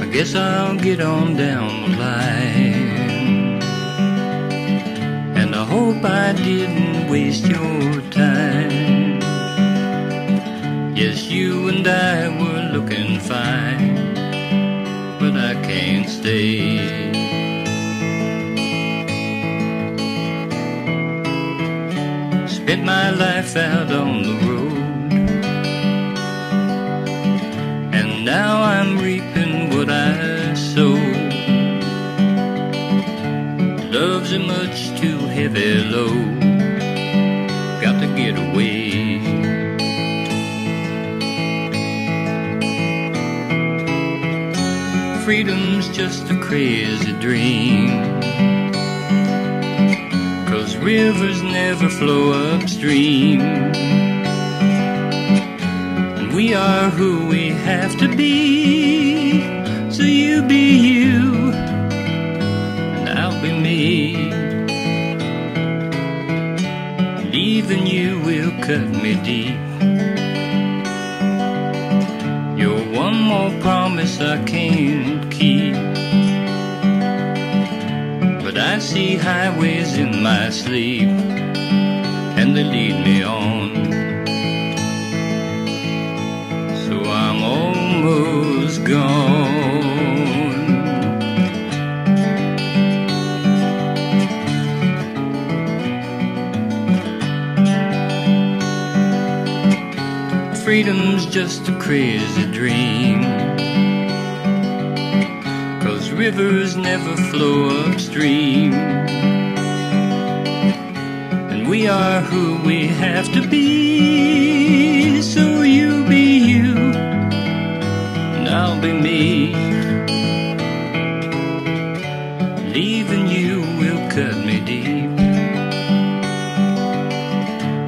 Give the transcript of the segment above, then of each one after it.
I guess I'll get on down the line. And I hope I didn't waste your time. Yes, you and I were looking fine, but I can't stay. Spent my life out on the road, and now I'm reaping what I sowed. Love's a much too heavy load. Got to get away. Freedom's just a crazy dream. Rivers never flow upstream. And we are who we have to be. So you be you, and I'll be me. Leaving you will cut me deep. You're one more promise I can't keep. I see highways in my sleep, and they lead me on. So I'm almost gone. Freedom's just a crazy dream. Rivers never flow upstream. And we are who we have to be. So you be you, and I'll be me. Leaving you will cut me deep.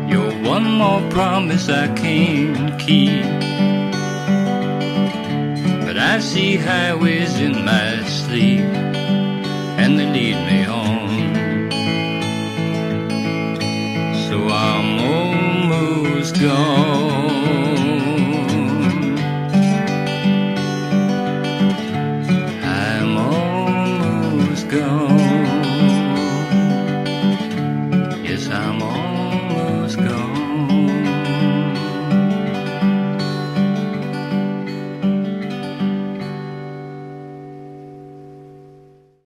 You're one more promise I can't keep. I see highways in my sleep, and they lead me on. So I'm almost gone. I'm almost gone. Yes, I'm almost.